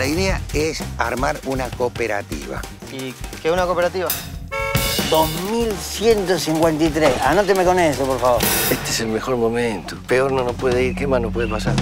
La idea es armar una cooperativa. ¿Y qué es una cooperativa? 2153. Anóteme con eso, por favor. Este es el mejor momento. Peor no nos puede ir. ¿Qué más nos puede pasar?